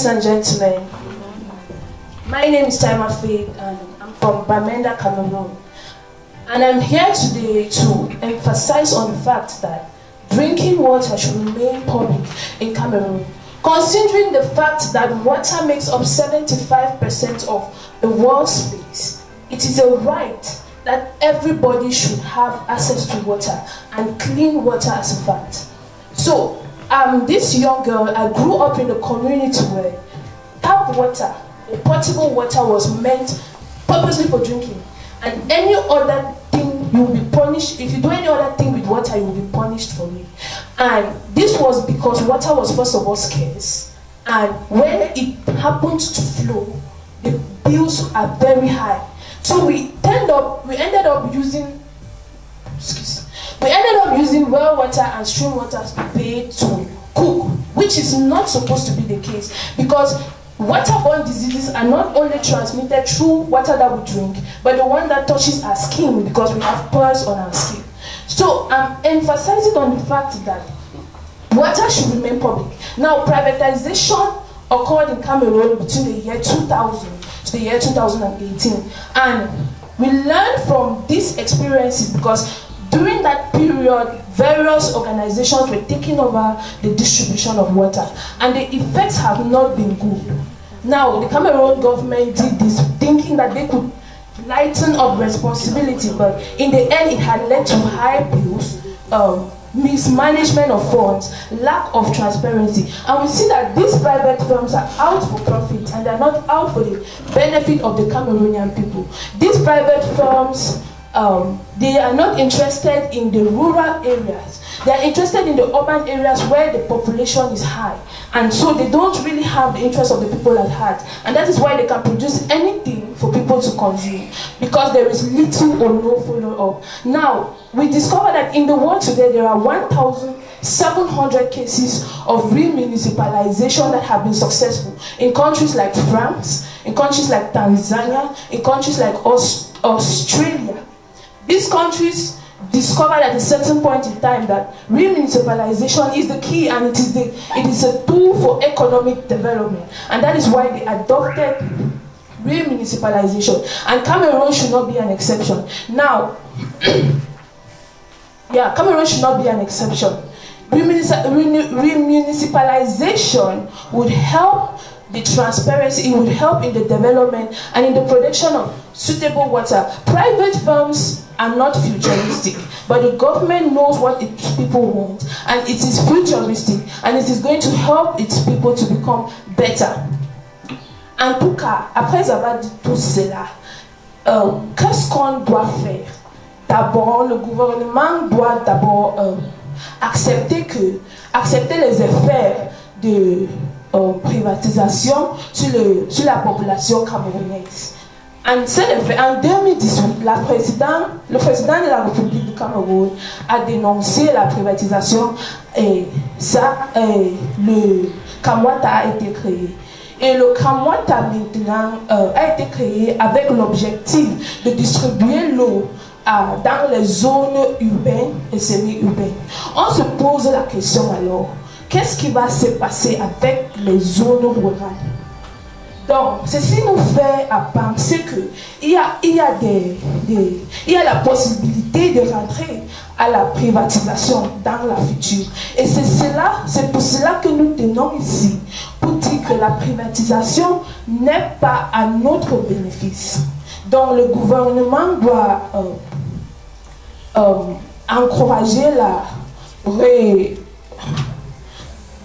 Ladies and gentlemen, my name is Taima Faith and I'm from Bamenda, Cameroon. And I'm here today to emphasize on the fact that drinking water should remain public in Cameroon. Considering the fact that water makes up 75% of the world's space, it is a right that everybody should have access to water and clean water as a fact. So, um, this young girl, I grew up in a community where tap water or potable water was meant purposely for drinking. And any other thing you will be punished. If you do any other thing with water, you will be punished for it. And this was because water was first of all scarce. And when it happens to flow, the bills are very high. So we end up we ended up using excuse we ended up using well water and stream water to pay to which is not supposed to be the case because waterborne diseases are not only transmitted through water that we drink, but the one that touches our skin because we have pores on our skin. So I'm emphasizing on the fact that water should remain public. Now, privatization occurred in Cameroon between the year 2000 to the year 2018, and we learned from these experiences because during that period, various organizations were taking over the distribution of water, and the effects have not been good. Now, the Cameroon government did this thinking that they could lighten up responsibility, but in the end, it had led to high bills, um, mismanagement of funds, lack of transparency. And we see that these private firms are out for profit and they're not out for the benefit of the Cameroonian people. These private firms um, they are not interested in the rural areas. They are interested in the urban areas where the population is high. And so they don't really have the interest of the people at heart. And that is why they can produce anything for people to consume. Because there is little or no follow-up. Now, we discover that in the world today, there are 1,700 cases of remunicipalization that have been successful in countries like France, in countries like Tanzania, in countries like Aust Australia. These countries discovered at a certain point in time that remunicipalization is the key and it is, the, it is a tool for economic development. And that is why they adopted remunicipalization. And Cameroon should not be an exception. Now, yeah, Cameroon should not be an exception. Remunicipalization would help the transparency, it would help in the development and in the production of suitable water. Private firms are not futuristic, but the government knows what its people want, and it is futuristic, and it is going to help its people to become better. En tout cas, après avoir dit tout cela, euh, um, qu'est-ce qu'on doit faire D'abord, le gouvernement doit d'abord euh, um, accepter que, accepter les effets de euh, privatisation sur, le, sur la population camerounaise. En, en 2018, la président, le président de la République du Cameroun a dénoncé la privatisation et ça, le Kamwata a été créé. Et le Kamwata maintenant euh, a été créé avec l'objectif de distribuer l'eau dans les zones urbaines et semi-urbaines. On se pose la question alors, qu'est-ce qui va se passer avec les zones rurales? Donc, ceci nous fait penser qu'il y a, il y, a des, il y a la possibilité de rentrer à la privatisation dans la future. Et c'est cela, c'est pour cela que nous tenons ici, pour dire que la privatisation n'est pas à notre bénéfice. Donc, le gouvernement doit euh, euh, encourager la ré,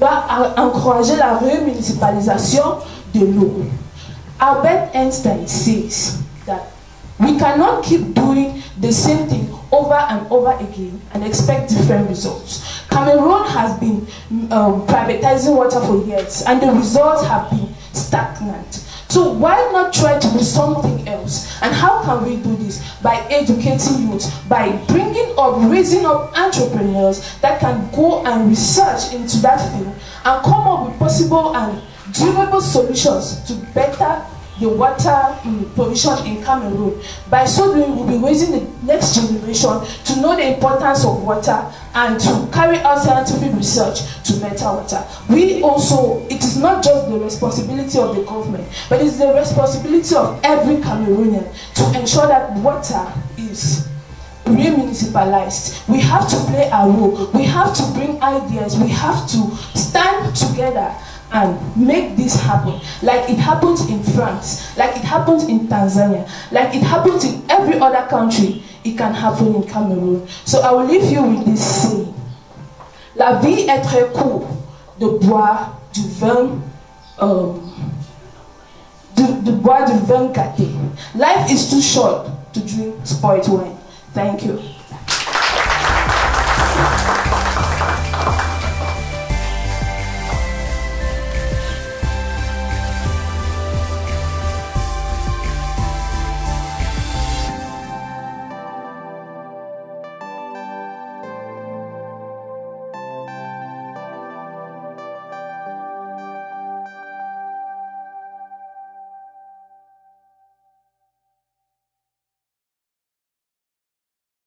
doit encourager la remunicipalisation de l'eau. Albert Einstein says that we cannot keep doing the same thing over and over again and expect different results. Cameroon has been um, privatizing water for years and the results have been stagnant. So why not try to do something else? And how can we do this? By educating youth, by bringing up, raising up entrepreneurs that can go and research into that field and come up with possible and durable solutions to better the water um, provision in Cameroon. By so doing, we'll be raising the next generation to know the importance of water and to carry out scientific research to better water. We also, it is not just the responsibility of the government, but it's the responsibility of every Cameroonian to ensure that water is re-municipalized. We have to play our role. We have to bring ideas. We have to stand together and make this happen. Like it happens in France, like it happens in Tanzania, like it happens in every other country, it can happen in Cameroon. So I will leave you with this saying. La vie est très courte de boire du vin, um, de, de boire du vin gâté. Life is too short to drink spoiled wine. Thank you.